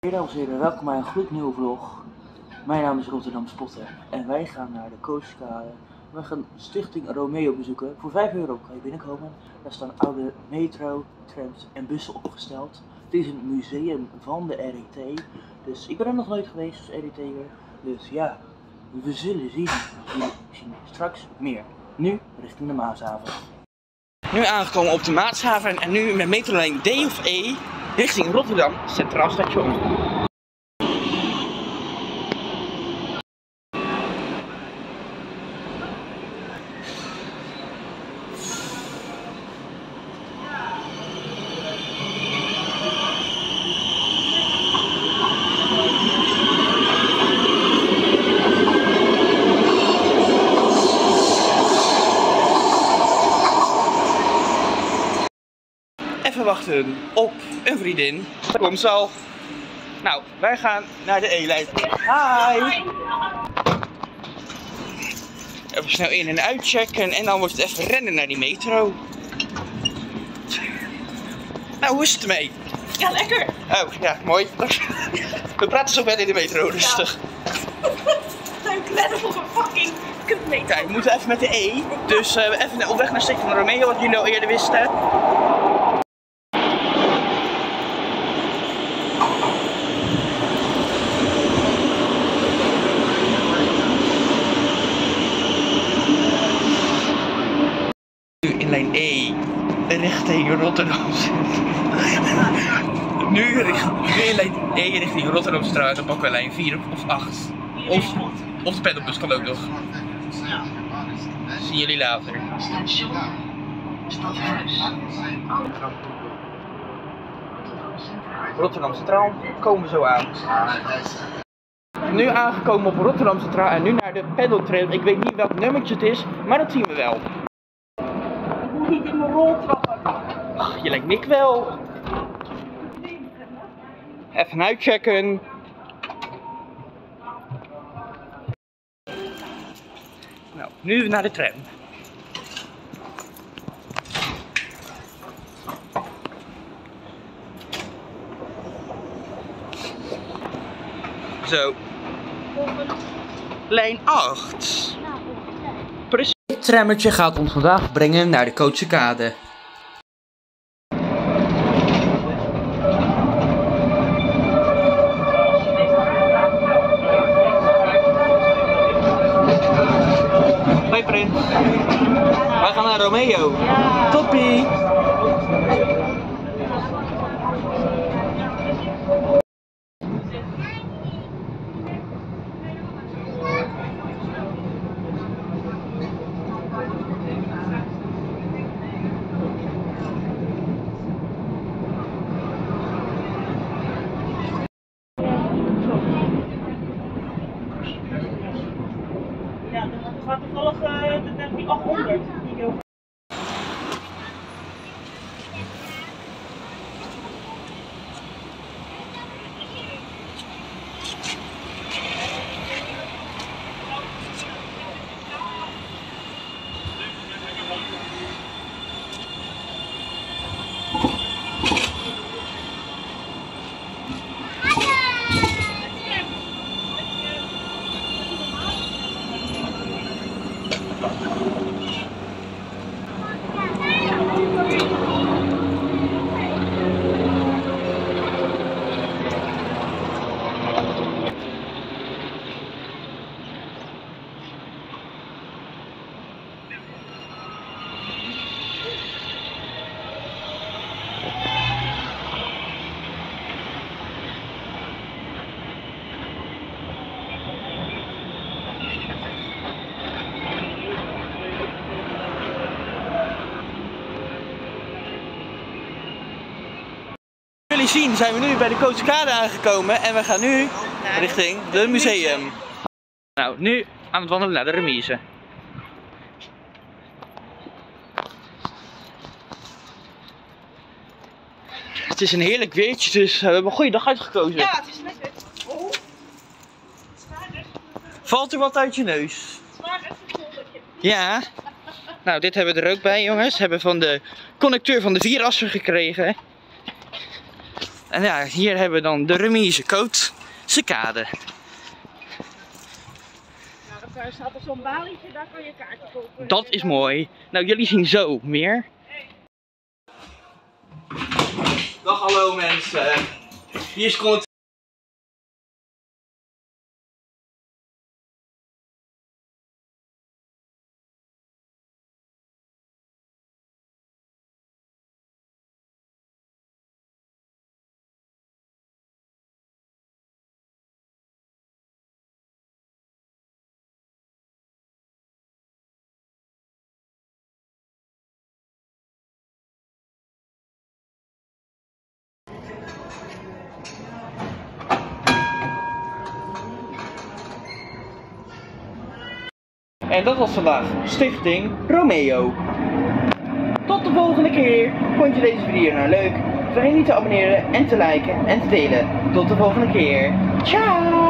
Hey dames en heren, welkom bij een gloednieuwe vlog. Mijn naam is Rotterdam Spotter en wij gaan naar de Koostkade. We gaan Stichting Romeo bezoeken. Voor 5 euro kan je binnenkomen. Daar staan oude metro, trams en bussen opgesteld. Het is een museum van de RET. Dus ik ben er nog nooit geweest als RET'er. Dus ja, we zullen zien. Jullie zien straks meer. Nu richting de Maashaven. Nu aangekomen op de Maashaven en nu met metrolijn D of E richting Rotterdam Centraal Station. Even wachten op een vriendin. Kom zo. Nou, wij gaan naar de E-lijn. Hi! Even snel in en uitchecken en dan wordt het even rennen naar die metro. Nou, hoe is het ermee? Ja, lekker. Oh, ja, mooi. We praten zo ver in de metro, rustig. Zijn klennen voor een fucking kutmeter. Kijk, we moeten even met de E. Dus eh, even op weg naar Stichting Romeo, wat jullie al eerder wisten. Lijn E, richting Rotterdam. nu, richt- nu in lijn E richting Rotterdamstraat, dan pakken we lijn 4 of 8. Of, of de pedalbus kan ook nog. Zien jullie later. Rotterdam Centraal komen zo aan. Nu aangekomen op Rotterdam Centraal en nu naar de pedaltrail. Ik weet niet welk nummertje het is, maar dat zien we wel. Moet niet in mijn rol trappen. Ach, je lijkt Nick wel. Even uitchecken. Nou, nu naar de tram. Zo. Lijn 8. Trammetje gaat ons vandaag brengen naar de Kootse Kade. Hoi Prins. Wij gaan naar Romeo. Toppie. Jullie zien zijn we nu bij de Kootskade aangekomen en we gaan nu richting het museum. Nou, nu aan het wandelen naar de remise. Het is een heerlijk weertje, dus eh, we hebben een goede dag uitgekozen. Ja, het is lekker. Oh. Valt er wat uit je neus? Ja. Nou, dit hebben we er ook bij, jongens. Hebben van de conducteur van de vierasser gekregen. En ja, hier hebben we dan de remise Coat Cicade. Nou, daar staat er zo'n balietje, daar kan je kaartje kopen. Dat is mooi. Nou, jullie zien zo meer. Dag hallo mensen. Hier is Content. En dat was vandaag Stichting Romeo. Tot de volgende keer. Vond je deze video nou leuk? Vergeet niet te abonneren en te liken en te delen. Tot de volgende keer. Ciao!